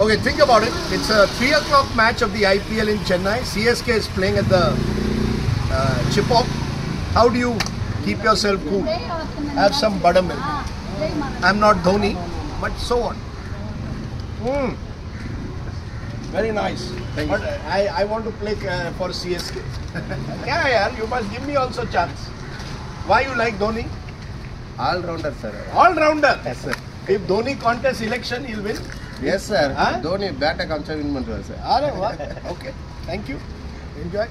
Okay, think about it. It's a 3 o'clock match of the IPL in Chennai. CSK is playing at the uh, Chepauk. How do you keep yourself cool? Have some buttermilk. I'm not Dhoni, but so on. Mm. Very nice. Thank but you. I, I want to play uh, for CSK. yeah, yeah, you must give me also chance. Why you like Dhoni? All-rounder, sir. All-rounder? Yes, sir. If Dhoni contests election, he'll win. Yes, sir. Huh? Don't you bat a concern in Mandra, sir. All right, okay. Thank you. Enjoy.